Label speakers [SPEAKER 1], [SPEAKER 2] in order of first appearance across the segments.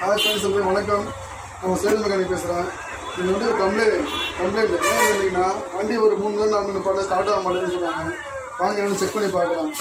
[SPEAKER 1] Hi சொல்கிறேன் வணக்கம். நான் சேலம் மெக்கானிக் பேசுகிறேன் இது வந்து ஒரு கம்ப்ளைண்ட் கம்ப்ளைண்ட் என்ன இல்லைங்கன்னா வண்டி ஒரு மூணு நாள் நாலு மணி பாட்டு ஸ்டார்ட் ஆக மாட்டேன்னு சொன்னாங்க வாங்க வந்து செக் பண்ணி பார்க்கலாம்.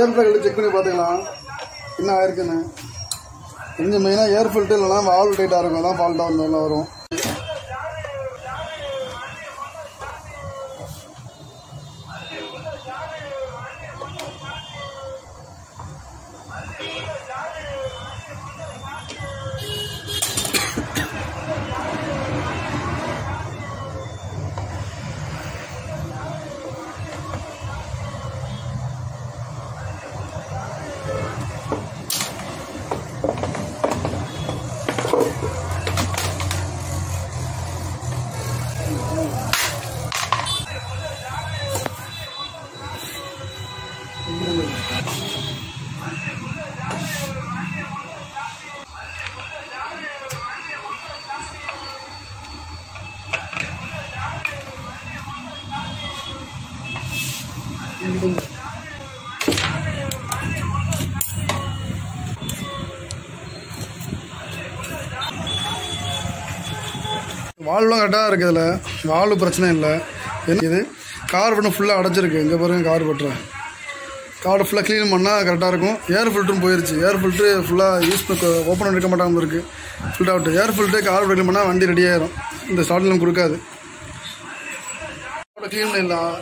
[SPEAKER 1] ஏர் ஃபில்டர் செக் பண்ணி பார்த்துக்கலாம். என்ன ஆயிருக்குன்னு. கொஞ்சம் மெயினாக ஏர் ஃபில்டர் இல்லைனா வால்வ் டைட்டாக இருக்கும். அதான் ஃபால்ட்டாக வந்து வரும். வால்வெலாம் கரெக்டாக இருக்குது இதில் வால்வு பிரச்சனை இல்லை. என்ன இது? கார் பண்ண ஃபுல்லாக அடைச்சிருக்கு. இங்கே பாருங்க கார் பட்டுறேன் கார் ஃபுல்லாக க்ளீன் பண்ணால் கரெக்டாக இருக்கும். ஏர் ஃபில்ட்ரும் போயிருச்சு. ஏர் ஃபில்ட்ரு ஃபுல்லாக யூஸ் பண்ண ஓப்பன் இருக்க மாட்டாமல் இருக்குது filled out air filter car clean பண்ணால் வண்டி ரெடியாகிடும் இந்த ஸ்டார்ட்லாம் கொடுக்காது. க்ளீன் பண்ணிடலாம்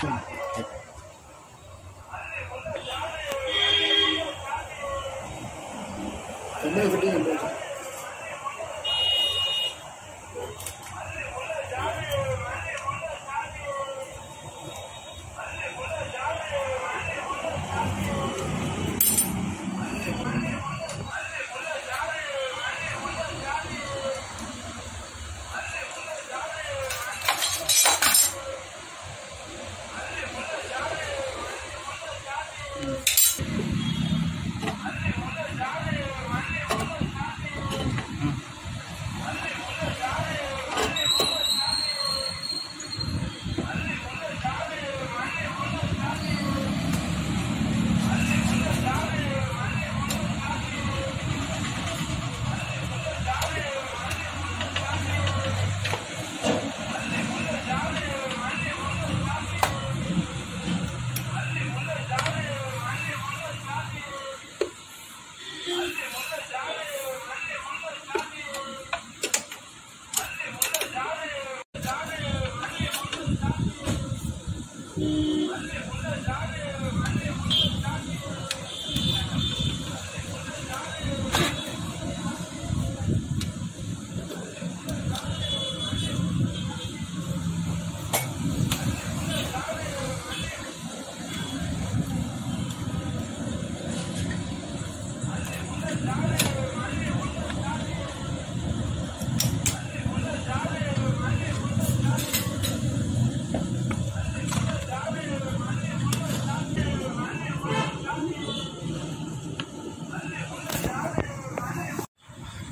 [SPEAKER 1] Listen. Never do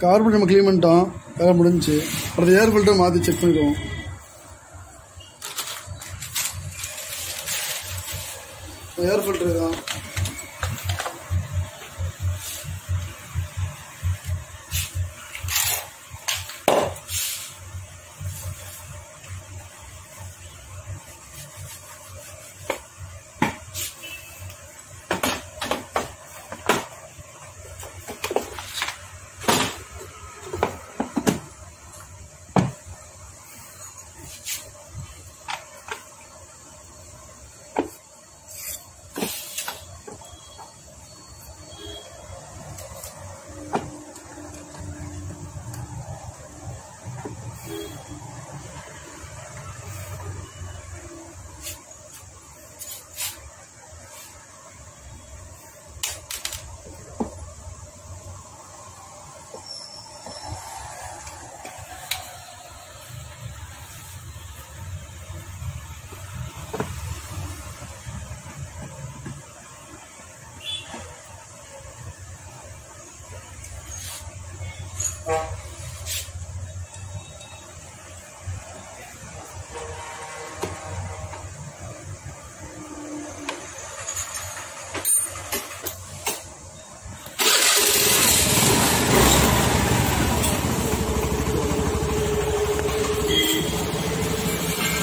[SPEAKER 1] கார்பன் நம்ம க்ளீன் பண்ணிட்டோம் வேலை முடிஞ்சு. அடுத்த ஏர் ஃபில்டர் மாற்றி செக் பண்ணிடுவோம் ஏர் ஃபில்டர் தான்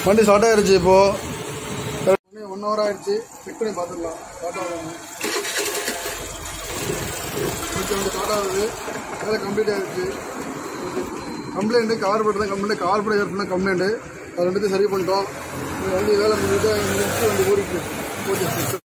[SPEAKER 1] வண்டி ஸ்டார்ட் ஆயிருச்சு இப்போ. ஒன் ஹவர் ஆயிடுச்சு செக் பண்ணி பார்த்துக்கலாம் ஸ்டார்ட் ஆகும் கொஞ்சம் ஸ்டார்ட் ஆகுது. வேலை கம்ப்ளீட் ஆயிடுச்சு கம்ப்ளைண்ட்டு கார்பரேட் தான் கம்ப்ளைண்ட் கார்பரேட் ஏற்பட கம்ப்ளைண்ட்டு அது ரெண்டுத்தையும் சரி பண்ணிட்டோம். வண்டி வேலை முடிஞ்சுட்டு வண்டி ஓடிட்டு ஓகே